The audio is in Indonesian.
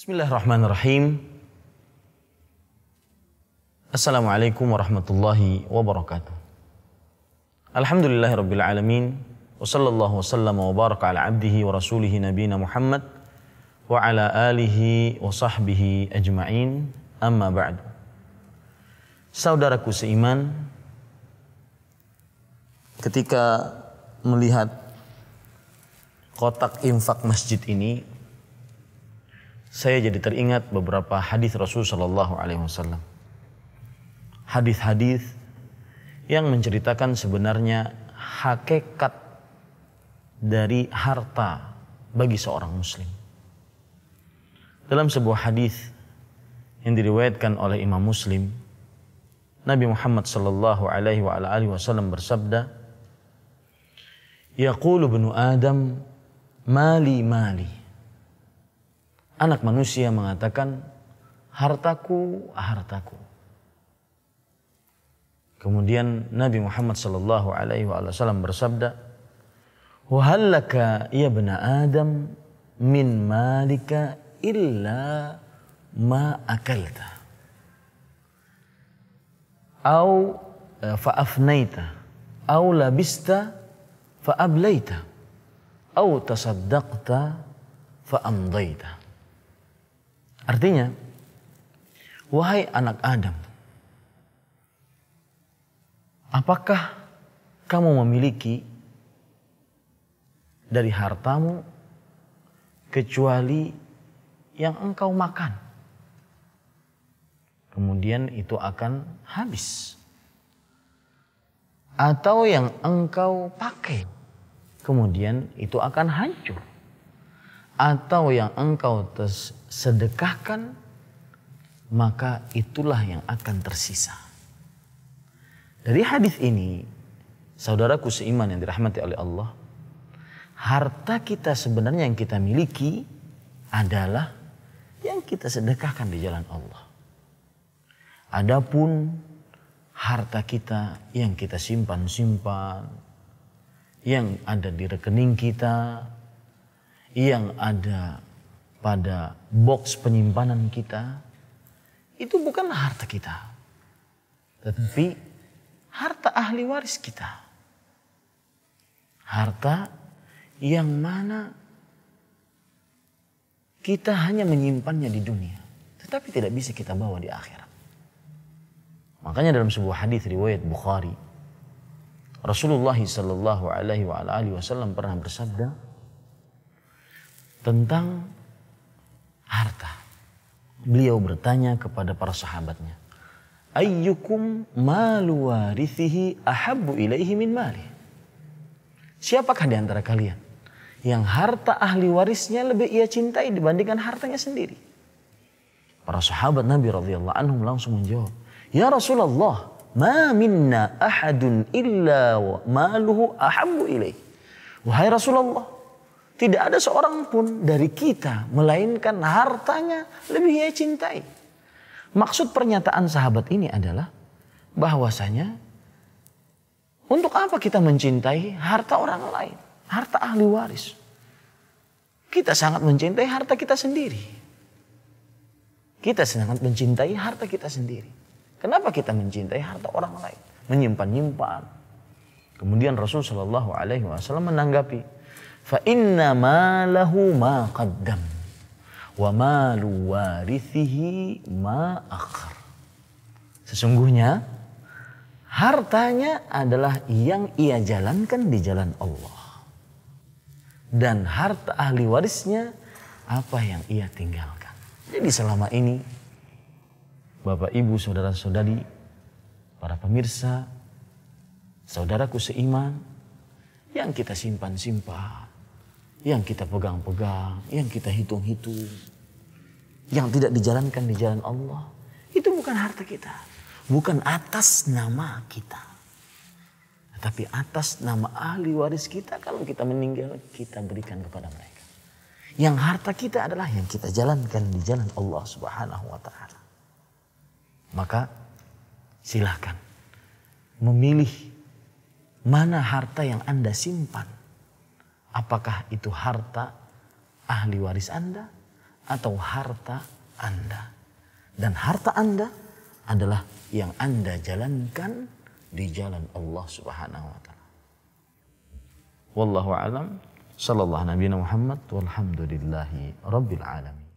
Bismillahirrahmanirrahim. Assalamualaikum warahmatullahi wabarakatuh. Alhamdulillahirabbil alamin wa sallallahu wasallam wa baraka ala abdihi wa rasulihi nabiyina Muhammad wa ala alihi wa sahbihi ajma'in. Amma ba'du. Saudaraku seiman, ketika melihat kotak infak masjid ini saya jadi teringat beberapa hadis Rasul Shallallahu Alaihi Wasallam. Hadis-hadis yang menceritakan sebenarnya hakikat dari harta bagi seorang muslim. Dalam sebuah hadis yang diriwayatkan oleh Imam Muslim, Nabi Muhammad Shallallahu Alaihi Wasallam bersabda, "Yaqulu ibnu Adam, mali mali." Anak manusia mengatakan hartaku hartaku. Kemudian Nabi Muhammad sallallahu alaihi wasallam bersabda wahallaka ya bena Adam min malika illa ma akalta. Au fa'afnaita au labista fa'ablaita au tasaddaqta fa'amdaita Artinya, wahai anak Adam, apakah kamu memiliki dari hartamu kecuali yang engkau makan? Kemudian itu akan habis. Atau yang engkau pakai, kemudian itu akan hancur atau yang engkau sedekahkan, maka itulah yang akan tersisa. Dari hadis ini, saudaraku seiman yang dirahmati oleh Allah, harta kita sebenarnya yang kita miliki adalah yang kita sedekahkan di jalan Allah. Adapun harta kita yang kita simpan-simpan, yang ada di rekening kita, yang ada pada box penyimpanan kita itu bukan harta kita. Tetapi harta ahli waris kita. Harta yang mana kita hanya menyimpannya di dunia. Tetapi tidak bisa kita bawa di akhirat. Makanya dalam sebuah hadis riwayat Bukhari. Rasulullah sallallahu alaihi wasallam pernah bersabda, tentang harta. Beliau bertanya kepada para sahabatnya, Ayyukum malu warithihi ahabbu ilaihi min mali. Siapakah di antara kalian yang harta ahli warisnya lebih ia cintai dibandingkan hartanya sendiri? Para sahabat Nabi radhiyallahu anhum langsung menjawab, "Ya Rasulullah, ma minna ahadun illa maluhu ahabbu ilaihi." Wahai Rasulullah, tidak ada seorang pun dari kita melainkan hartanya lebih ia cintai. Maksud pernyataan sahabat ini adalah bahwasanya untuk apa kita mencintai harta orang lain, harta ahli waris. Kita sangat mencintai harta kita sendiri. Kita sangat mencintai harta kita sendiri. Kenapa kita mencintai harta orang lain? Menyimpan-nyimpan. Kemudian Rasul Shallallahu Alaihi Wasallam menanggapi, fa inna malahu ma qaddam wa warithihi ma akhar. Sesungguhnya hartanya adalah yang ia jalankan di jalan Allah. Dan harta ahli warisnya apa yang ia tinggalkan. Jadi selama ini Bapak Ibu saudara-saudari, para pemirsa, saudaraku seiman yang kita simpan-simpan yang kita pegang-pegang, yang kita hitung-hitung, yang tidak dijalankan di jalan Allah, itu bukan harta kita, bukan atas nama kita, tapi atas nama ahli waris kita. Kalau kita meninggal, kita berikan kepada mereka. Yang harta kita adalah yang kita jalankan di jalan Allah Subhanahu wa Ta'ala. Maka silahkan memilih mana harta yang Anda simpan Apakah itu harta ahli waris Anda atau harta Anda. Dan harta Anda adalah yang Anda jalankan di jalan Allah Subhanahu wa taala. Wallahu alam sallallahu nabi Muhammad walhamdulillahi rabbil alamin.